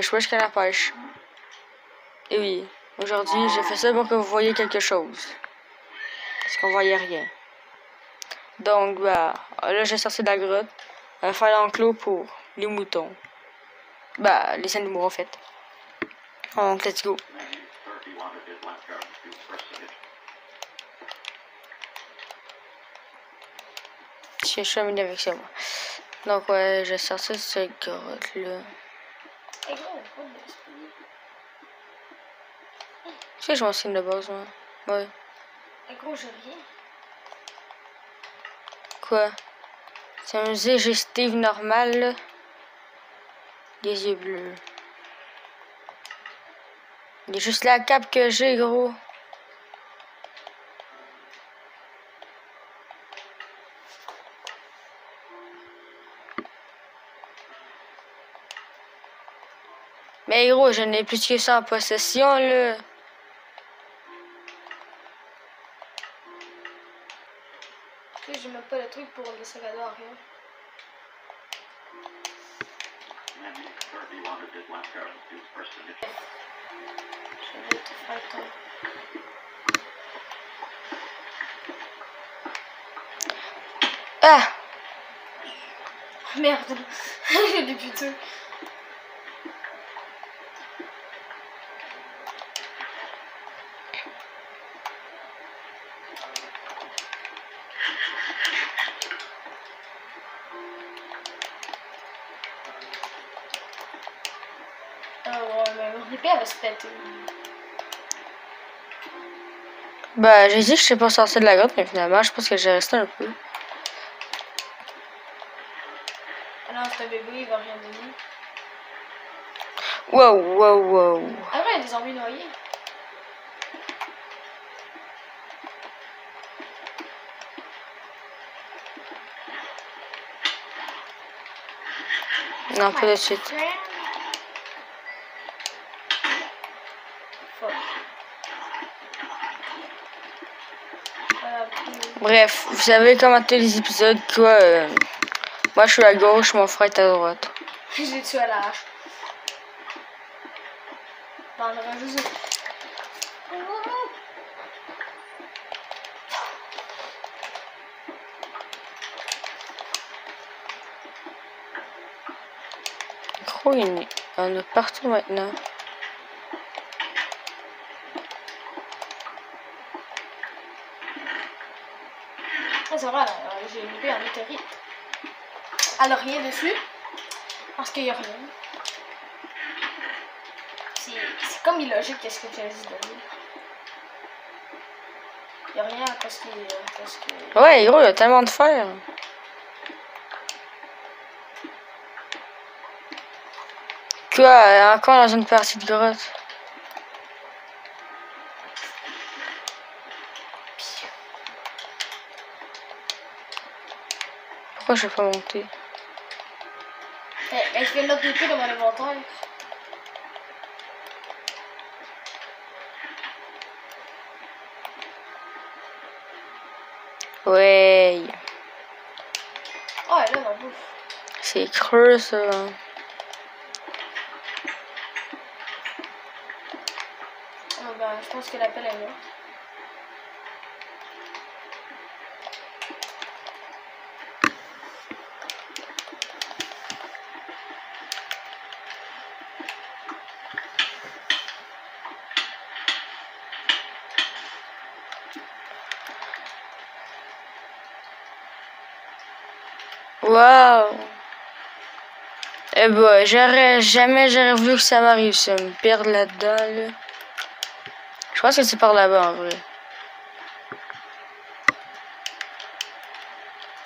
Je vois jusqu'à la pêche. Et oui, aujourd'hui, j'ai fait ça pour que vous voyez quelque chose. Parce qu'on voyait rien. Donc, bah, là, j'ai sorti de la grotte. Va faire l'enclos pour les moutons. Bah, les animaux, en fait. Donc, let's go. Je suis avec ça. Donc, ouais, j'ai sorti cette grotte-là. Tu sais, je m'en de base, moi. Ouais. Eh gros, j'ai rien. Quoi? C'est un j'ai Steve normal, là. Les yeux bleus. Il y a juste la cape que j'ai, gros. Mais gros, je n'ai plus que ça en possession, là. Sais, j'ai même pas le truc pour le sac à dos, rien. Je vais te faire ton. Ah! Merde, j'ai des putains. Bah, j'ai dit que je sais pas sortir de la grotte, mais finalement, je pense que j'ai resté un peu. Non, c'est un bébé, il va rien donner. Wow, wow, wow. Ah ouais, il y a des zombies noyés. Non, pas de suite. Fuck. Euh, puis- Bref, vous savez commenter les épisodes, quoi. euh, moi, je suis à gauche, mon frère est à droite. J'ai tué à la hache. Bon, on aurait juste. Gros, il y en a partout maintenant. Vrai, là, euh, j'ai loupé un météorite. Elle a rien dessus. Parce qu'il y a rien. C'est comme illogique qu'est-ce que tu as dit de lui. Il y a rien parce qu'il. Que... Ouais, gros, il y a tellement de fer. Quoi, euh, encore dans une partie de grotte? Pourquoi je vais pas monter Eh, eh, je l'autre épée dans mon inventaire. Ouais, Oh, elle ma bouffe. c'est creux ça. Ah, ben, je pense que l'appel est là. Waouh Eh ben, j'aurais jamais j'aurais voulu que ça m'arrive, ça me perdre là-dedans, là. Je pense que c'est par là-bas, en vrai.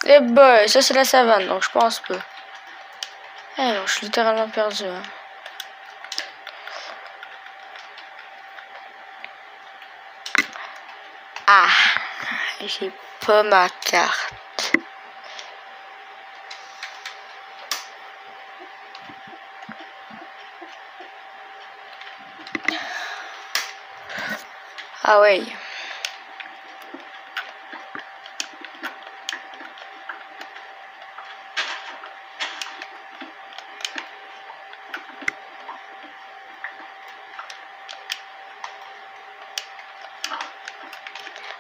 Eh ben, ça c'est la savane, donc je pense pas. Eh je suis littéralement perdu, hein. Ah, j'ai pas ma carte. Ah ouais.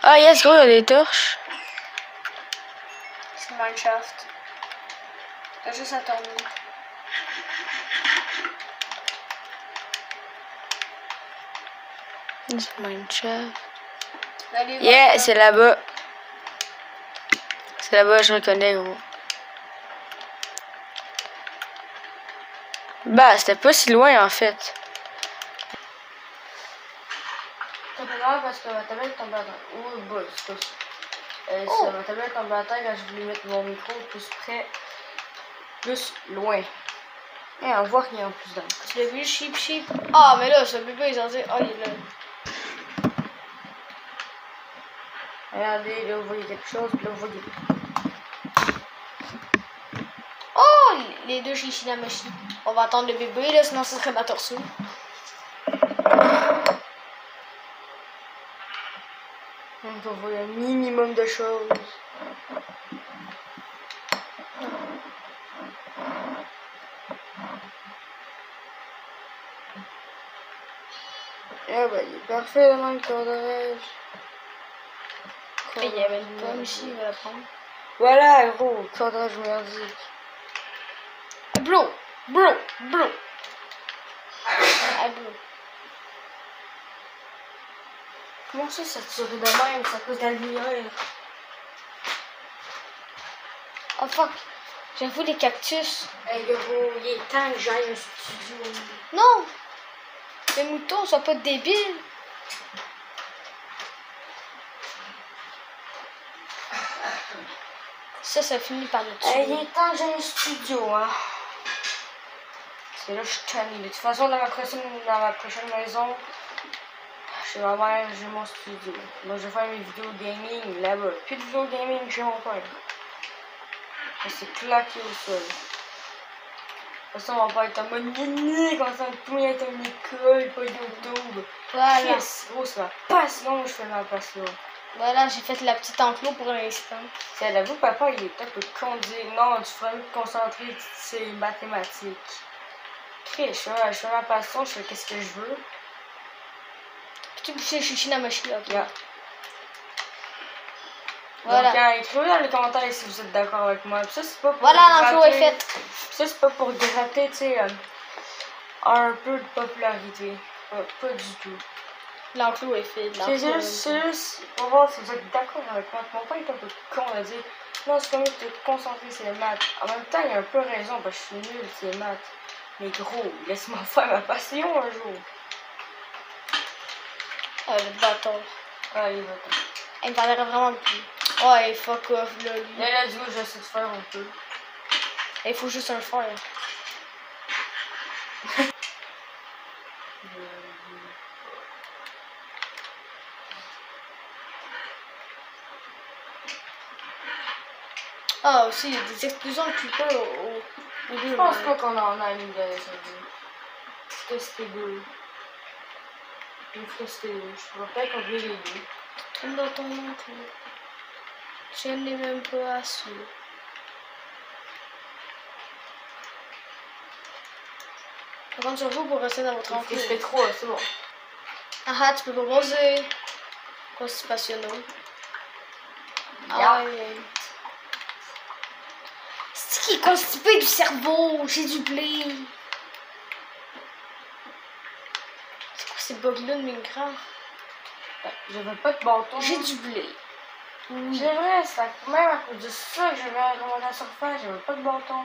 Ah yes, gros, il y a des torches. C'est Minecraft. Le jeu s'attendit. Minecraft. Yeah, c'est là-bas. C'est là-bas, je reconnais, gros. Bah, c'était pas si loin, en fait. Ça fait mal parce que ma tablette tombe à terre. Oh, bah, c'est pas. Euh, Oh. ça, ma tablette tombe à terre quand je voulais mettre mon micro plus près, plus loin. Et on voit rien en plus le Tu l'as vu, sheep, sheep? Ah, mais là, ce bébé, ils ont dit, ah, il est là. Regardez, là, vous voyez quelque chose, puis là, vous voyez. Oh, les deux chez Shinamashi. On va attendre le bébé, là, sinon ce serait ma. Donc, on voit un minimum de choses. Ah bah, il est parfait le cadrage. Il y avait une pomme ici, il va la prendre. Voilà, gros, cadrage merdique. Bro, bro, bro. Ah, bro. Comment ça, ça tire de même? C'est à cause de la lumière. Oh fuck, j'avoue les cactus. Hey, gros, il est temps que j'aille au studio. Non, les moutons sont pas débiles. Ça, ça finit par nous tuer. Il est temps que j'aille au studio, hein. C'est là, je suis. De toute façon, dans ma prochaine, dans ma prochaine maison, chez ma mère, j'ai mon studio. Moi, je vais faire mes vidéos gaming là-bas. Plus de vidéos gaming chez mon père. Ça, C'est claqué au sol. De toute façon, mon père est en mode nini, quand ça tout est en école, pas YouTube. Voilà, Chris, gros, c'est ma passion, je fais ma passion. Voilà, j'ai fait la petite enclos pour l'instant. Si elle avoue, papa, il est peut-être le con de dire non, tu ferais mieux te concentrer sur les mathématiques. Chris, je fais, je fais ma passion, je fais qu'est-ce que je veux. Petit boucher chez Shinamashi, ok. Yeah. Voilà. Donc, euh, écrivez dans les commentaires si vous êtes d'accord avec moi. Puis ça, c'est pas pour Voilà, l'enclos est gratter- fait. Ça, c'est pas pour gratter, tu sais, euh, un peu de popularité. Pas, pas du tout. L'enclos est fait. C'est juste, est c'est juste pour voir si vous êtes d'accord avec moi. Mon père est un peu con à dire non, c'est mieux de te concentrer sur les maths. En même temps, il a un peu raison parce que je suis nulle sur les maths. Mais gros, laisse-moi faire ma passion un jour. Ah, le bâton. Ah, il va Il me parlerait vraiment plus. Oh, et fuck off, là, lui. Là, là, du coup, j'essaie de faire un peu. Il faut juste un fer. Ah, aussi, il y a des explosions de creepers au, au, Je pense pas qu'on en a une de ça. Tester deux. Une tester deux. Je pourrais peut-être combiner les deux. Tombe dans ton enclos. Je n'ai même pas sur vous pour rester dans votre enclos. Je fais trois, c'est bon. Ah ah, tu peux pas poser. Constipationnel. Ah Yeah. ouais. Qui est constipé du cerveau? J'ai du blé. C'est quoi ces bugs-là de Minecraft? J'avais pas de bâton. J'ai du blé. Oui. C'est vrai, c'est à- même à cause de ça que j'avais remonté la surface, j'avais pas de bâton.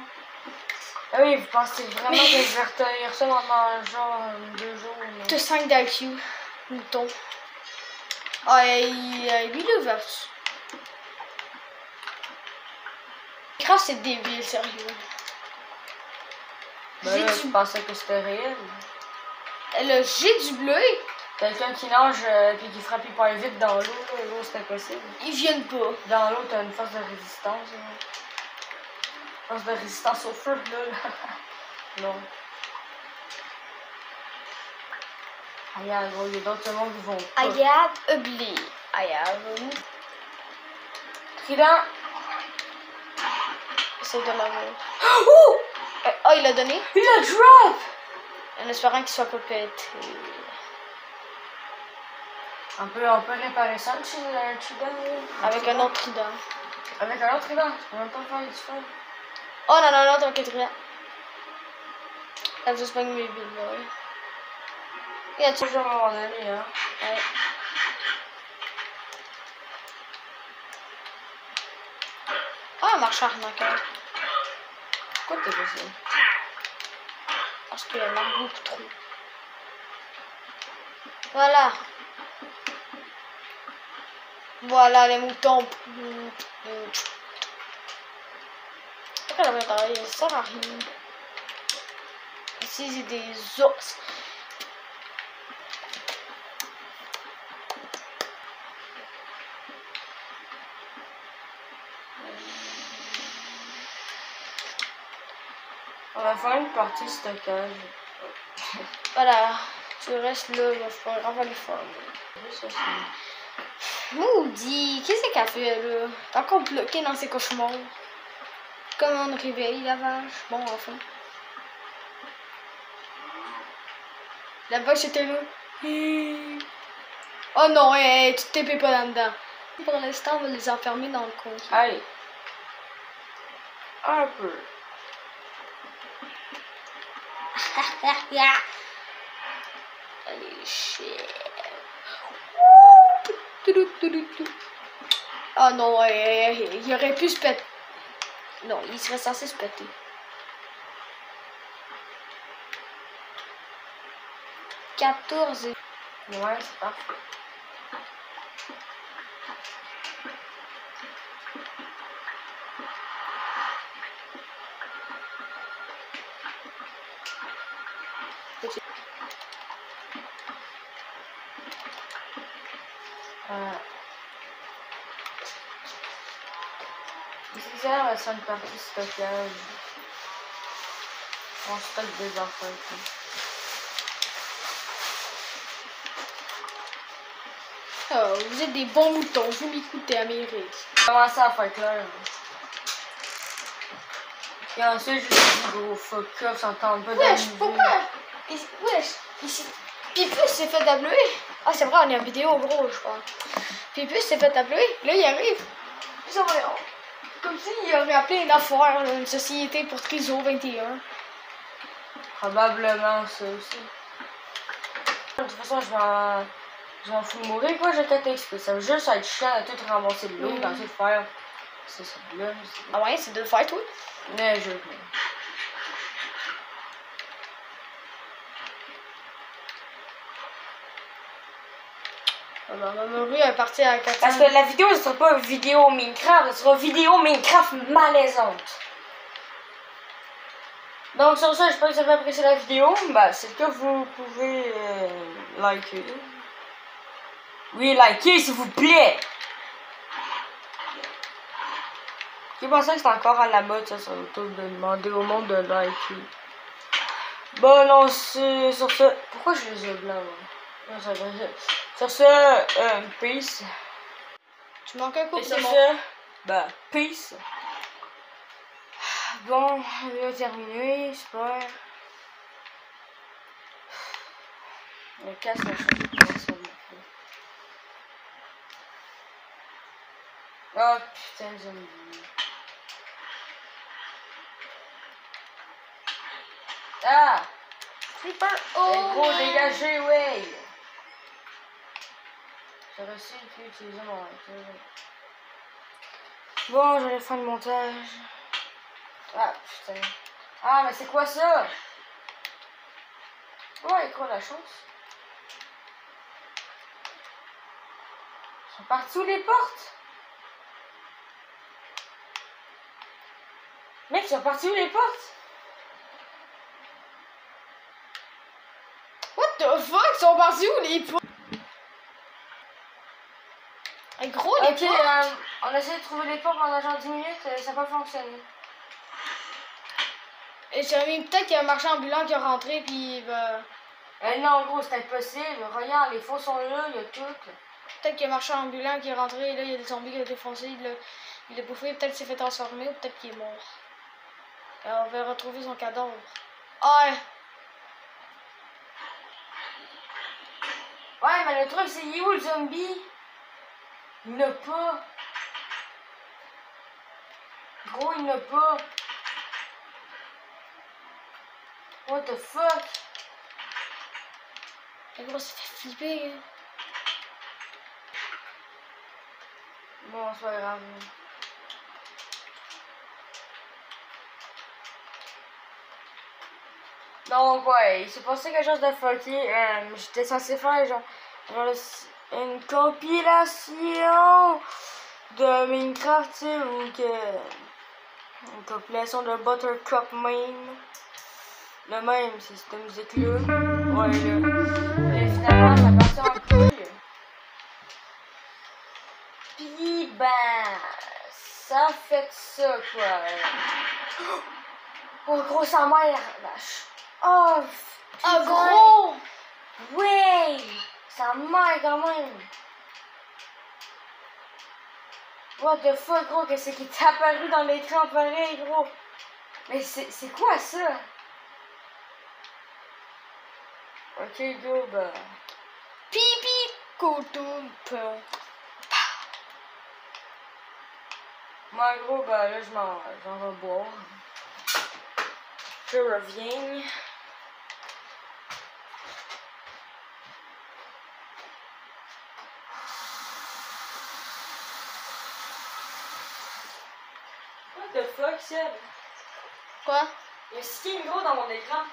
Ah oui, vous pensez vraiment Mais- que je vais retenir ça pendant genre euh, deux jours, mais... T'as 5 d'IQ. Mouton. Ah, il, il, lui, il c'est débile, sérieux. Ben là, je du... pensais que c'était réel. Là, j'ai du bleu? Quelqu'un qui nage euh, puis qui frappe hyper vite dans l'eau, l'eau c'était possible. Ils viennent pas. Dans l'eau, t'as une force de résistance. Force de résistance au feu, là. non. Regarde, gros, il y a d'autres mondes qui vont pas. I have a blé. I have. Trident! Essaye de l'avoir. Oh! Euh, oh, il l'a donné. Il a drop! En espérant qu'il soit pas pété. On peut, on peut réparer ça, le trident, le trident, là. Avec un autre trident. Avec un autre trident. Peux même pas faire du fun. Oh non, non, non, t'inquiète rien. Elle juste pas mes billes, là, ouais. Et tu Toujours un moment donné, hein. Ouais. Ah, marche arnaqueur. Pourquoi? Parce qu'elle marque beaucoup trop. Voilà. Voilà les moutons. Pourquoi la bataille ça sert à rien. Ici, c'est des os. On va faire une partie stockage. Voilà. Tu restes là, on va. Juste aussi. Maudit, qu'est-ce qu'elle fait là? T'es encore bloqué dans ses cauchemars. Comment on réveille la vache? Bon, enfin. La vache était là. Oh non, hey, tu t'épais pas là-dedans. Pour l'instant, on va les enfermer dans le coin. Allez. Un peu. Allez, shit. Oh non, il aurait pu se péter. Non, il serait censé se péter. Quatorze. Ouais, c'est parfait. Ici, ça faire une partie stockage. On stocke des affaires. quoi. Oh, vous êtes des bons moutons, vous m'écoutez, Amérique. Comment ça faire clair? Et ensuite, je dis gros fuck off, s'entend pas Wesh, pourquoi? Ici- Wesh, ici. Pipus s'est fait tabler. Ah, c'est vrai, on est en vidéo, gros, je crois. Pipus s'est fait tabler. Là, il arrive. Ça va, Comme s'il aurait appelé une affaire, une société pour Triso 21. Probablement ça aussi. De toute façon, je m'en, je m'en fous de mourir, quoi, j'ai 4 XP. Ça veut juste être chiant de tout ramasser de l'eau, Mm. et ensuite faire. C'est ça, là. Ah ouais, c'est de faire, toi? Mais je. Ah bah, ma rue est partie à 400. Parce que la vidéo ne sera pas vidéo Minecraft, ce sera vidéo Minecraft malaisante. Donc sur ça, j'espère que vous avez apprécié la vidéo. Bah, c'est le cas, vous pouvez euh, liker. Oui, liker s'il vous plaît. Qui pensait que c'était encore à la mode ça sur YouTube de demander au monde de liker. Bon, non, c'est sur ce. Pourquoi je les ai blancs là? Non, ça va, ça- Sur ce, euh, peace. Tu manques un coup de ce, bah, peace. Bon, on va terminer, j'espère. Le casque, ça me fait. Oh putain, j'aime bien. Ah! Creeper. Oh, Oh! gros, dégagé, ouais! Su plus utiliser mon. Bon, j'allais faire le montage. Ah, putain. Ah, mais c'est quoi ça? Ouais, quoi la chance? Ils sont partis où les portes? Mec, ils sont partis où les portes? What the fuck? Ils sont partis où les pots? Eh, gros, les Ok, euh, on a essayé de trouver les portes pendant genre 10 minutes et ça n'a pas fonctionné. Et j'avais peut-être qu'il y a un marchand ambulant qui est rentré, puis bah, Eh non, gros, c'est impossible. Regarde, les faux sont là, il y a tout. peut-être qu'il y a un marchand ambulant qui est rentré, et là, il y a des zombies qui ont défoncé, il l'a il l'a bouffé, peut-être qu'il s'est fait transformer, ou peut-être qu'il est mort. Et on va retrouver son cadavre. Ah! ouais. Ouais, mais le truc, c'est il est où le zombie? Il n'a pas. Gros, il n'a pas. What the fuck? Le gros, ça fait flipper. hein. Bon, c'est pas grave. Donc, ouais, il s'est passé quelque chose de fucké. Euh, J'étais censé faire genre, genre le- une compilation de Minecraft, tu sais, ou que. Une compilation de Buttercup Main. Le même, c'est cette musique-là. Ouais, là. Mais finalement, ça partait en couille. Pis ben, ça fait ça quoi. Oh gros sa mère, vache. Oh, putain. gros! Ouais, mère quand même. What the fuck gros, qu'est-ce qui t'est apparu dans l'écran pareil gros? Mais c'est quoi ça? Ok go bah. Pipi, coutumpe. Moi, gros, bah là, je m'en vais boire. Je reviens. What Quoi? Il y a skin gros dans mon écran.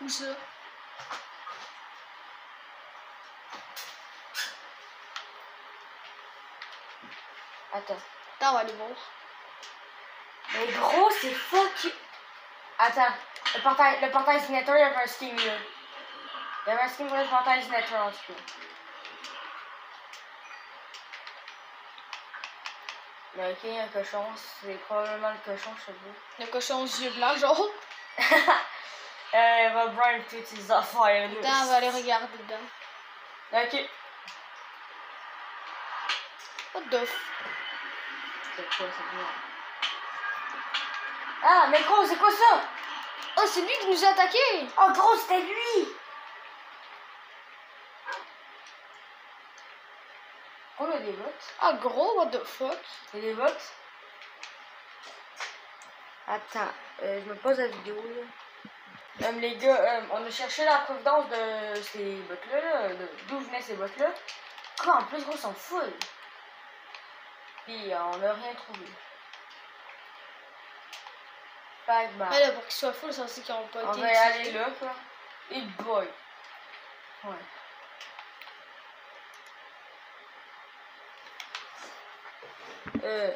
Où ça? Attends. Attends, on va aller voir. Mais gros, c'est fuck. Attends. Le portail, le portail signature, il y avait un skin là. Il y avait un skin pour le portail signature en tout cas. Mais ok, un cochon, c'est probablement le cochon, sais pas. Le cochon aux yeux blancs, genre. Euh, il va bribe toutes ses affaires. Attends, on va aller regarder dedans. Ok. What the f... C'est quoi ça? merde? Ah, mais gros, c'est quoi ça? Oh, c'est lui qui nous a attaqué! Oh gros, c'était lui! On a des bots. Ah, gros, what the fuck? A des bots. Attends, euh, je me pose la vidéo là. Euh, les gars, euh, on a cherché la provenance de ces bots-là, là, de- d'où venaient ces bots-là. Quoi, en plus, gros, sont full. Puis, on n'a rien trouvé. Que, ben, Mais là, pour qu'ils soient full, c'est aussi qu'ils ont pas on été. va y aller là, quoi. Et boy. Ouais. Euh.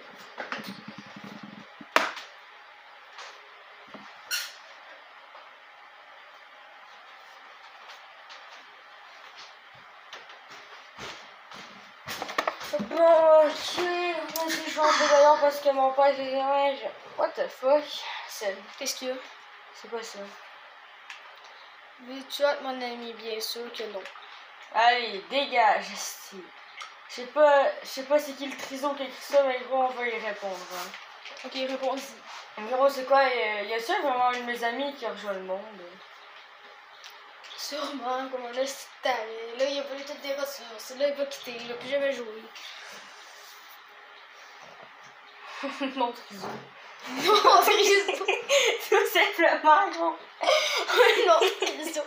Bon, ok, je vais entrer dehors parce que mon père, c'est ouais, je... What the fuck? C'est Qu'est-ce qu'il y a? c'est quoi ça? Veux-tu être mon ami? Bien sûr que non. Allez, dégage, esti. Je sais pas, je sais pas c'est qui le triso qui a écrit ça, mais gros, on va y répondre. Hein. Ok, réponds-y. Gros, c'est quoi? Y y a ça vraiment un de mes amis qui a rejoint le monde? Sûrement, comme on a cette année. Là, il a pas toutes des ressources. Là, il va quitter. Il va plus jamais jouer. non, triso. non, Christo! Tout simplement, gros. non, Christo!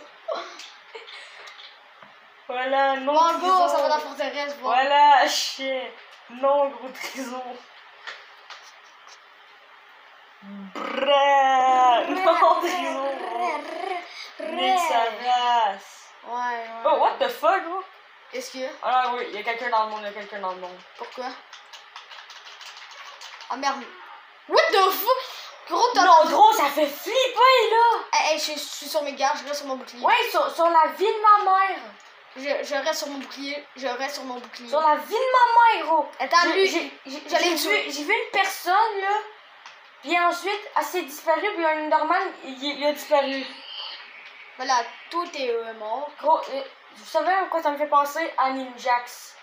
Voilà, non, Bon, triso. go, on s'en va dans la forteresse. Voilà, chien. Non, gros triso. Brrrr. Non. Nique sa race. Ouais, ouais. Oh, what the fuck, gros? Qu'est-ce qu'il y a? Ah oui, il y a quelqu'un dans le monde, il y a quelqu'un dans le monde. Pourquoi? Ah merde. What the fuck? Gros, t'as. Non, gros, ça fait flipper, là! Hey, hey, je, suis sur mes gardes, je sur mon bouclier. Ouais, sur, sur la vie de ma mère! Je, je reste sur mon bouclier. Je reste sur mon bouclier. Sur la vie de ma mère, gros! Attends, J'ai- lui, j'allais vu, j'ai vu une personne, là, puis ensuite, elle s'est disparue, puis un Norman, il, il a disparu. Voilà, tout est euh, mort. Gros, euh, vous savez à quoi ça me fait penser? À Ninjax.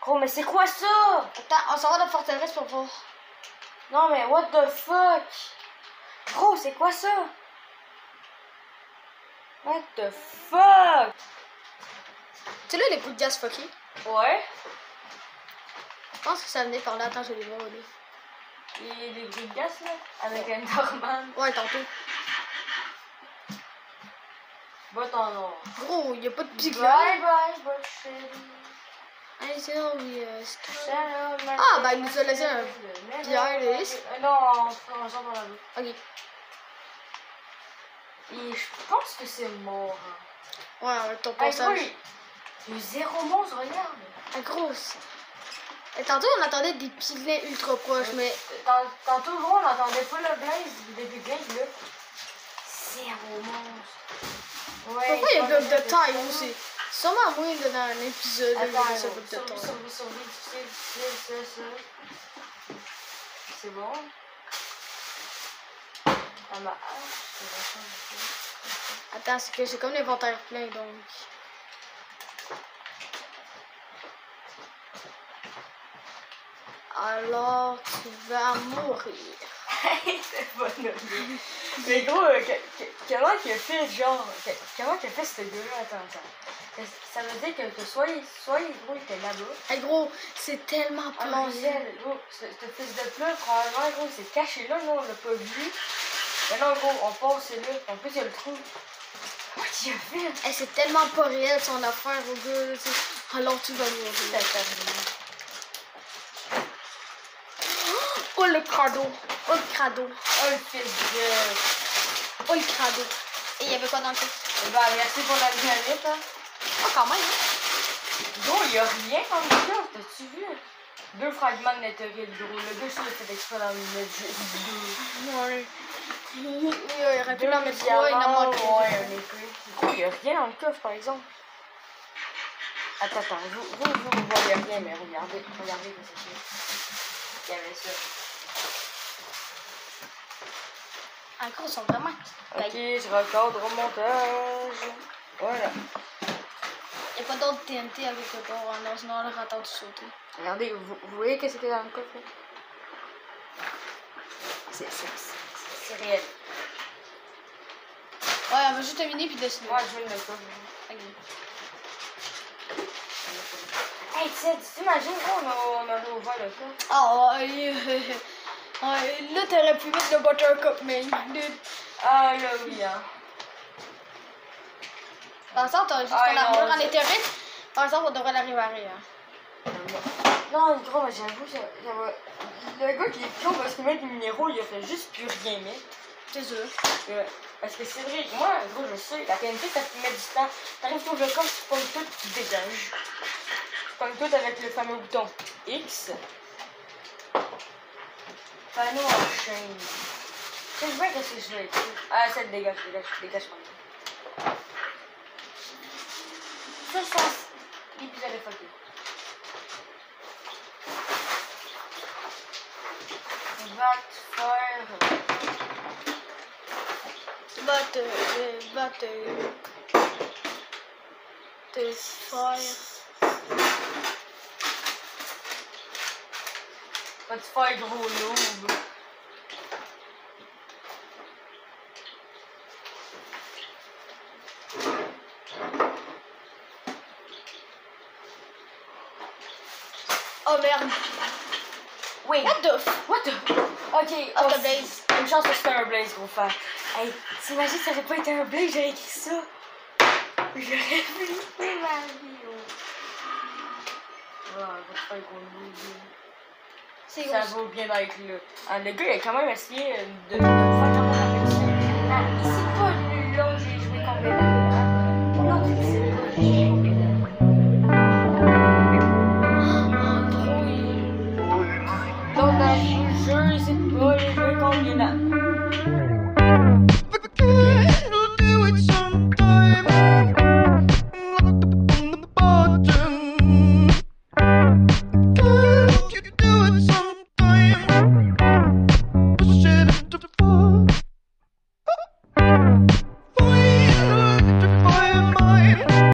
Gros, mais c'est quoi ça? Attends, on s'en va dans la forteresse pour voir. Non, mais what the fuck? Gros, c'est quoi ça? What the fuck? Tu sais, là, les coups de gaz fuckés. Ouais. Je pense que ça venait par là. Attends, je vais les voir au début. Et les bruits de gaz, là, avec un Norman. Ouais, tantôt. Ton nom. Gros, a pas de pique Bye bye, but chérie. C'est euh, c'est- Ah, Ah, ben, il nous a laissé un pierre, le risque. Non, on sort dans la rue. Ok. Et je pense que c'est mort. hein. Ouais, ton passage. A zéro monstre, regarde. Ah, grosse. Et tantôt, on entendait des pilets ultra proches, mais. Tant- Tantôt, gros, on entendait pas le blaze depuis Blaze, là. Zéro monstre. Ouais, Pourquoi il y a bloc de taille aussi? Sûrement moins dans un épisode, là, il y Attends, avait ce bloc de survie, taille. survie, survie, difficile, difficile, ça, ça. C'est bon? À ma hache, vachement difficile. Attends, c'est que j'ai comme l'inventaire plein donc. Alors, tu vas mourir. c'est pas. Mais gros, euh, que- que- comment qu'il a fait, genre, que- comment qu'il a fait ce gars-là? Attends, attends. Ça veut dire que, que soit, il- soit il- gros, il était là-bas. Hey gros, c'est tellement Ah ciel, gros, ce, ce fils de plat, probablement, gros, il s'est caché là, non, on l'a pas vu. Mais non, gros, on passe là. En plus, il y a le trou. Qu'est-ce qu'il a fait? Hey, c'est tellement pas réel son affaire au gars. Alors tu vas mourir. Oh le crado. Oh le crado. Oh, le fils de... Oh le crado. Et il y avait quoi dans le cas? Eh ben, merci pour la dynamite, hein. Oh quand même. hein. Gros, il y a rien dans le cœur, t'as-tu vu? Deux fragments de netherite, gros. Le gars, il fait exprès d'en mettre juste deux. Ouais. Il aurait pu en mettre trois, il en diamants, manque Ouais, un épée. Gros, il y a rien dans le coffre, par exemple. Attends, attends, vous, vous, vous, vous voyez rien, mais regardez, regardez que c'est Il y avait ça. Gros, ils sont vraiment. Ok, je recadre au montage. Voilà. Il n'y a pas d'autre TNT avec le corps. hein, Non, sinon, on aurait entendu sauter. Regardez, vous, vous voyez y a dans le coffre? C'est, c'est, réel. Ouais, on va juste terminer puis dessiner. Moi, je veux le coffre. Ok. Hey, Ted, t'imagines, gros, on, a- on aurait ouvert le coffre? Ah, ouais, ouais, là, t'aurais pu mettre le buttercup, mais. Ah, là, oui, hein. Par exemple, t'as juste Ah, non, armure en éthérite. Par exemple, on devrait la réparer. Hein. Non, gros, mais j'avoue, le gars qui est con parce qu'il met du minéraux, il a fait juste plus rien mettre. C'est sûr. Euh, Parce que c'est vrai, moi, gros, je sais, la TNT, ça te met du temps. T'arrives sur le coffre, tu pognes tout, tu dégages. Tu tout avec le fameux bouton X. Panneau en chaîne. C'est bien qu'est-ce que je vais écrire. Ah, ça te dégage, dégage, dégage pas. Ça, ça, l'épisode est fucké. Va te faire. Va te. euh, Va te. Te faire. Va te faire gros noob. Oh merde. Wait. What the f? What the? Ok. Oh, t'as Blaze. Une chance que c'était un blaze, gros frère. Hey, t'imagines, ça aurait pas été un blaze, j'aurais écrit ça. J'aurais flippé ma vie, oh. Ouais, va te faire gros noob. Ça vaut bien d'être là. Ah, le gars, il a quand même essayé euh, de, de faire quand même avec ça. Ah, pas le long, j'ai joué complètement.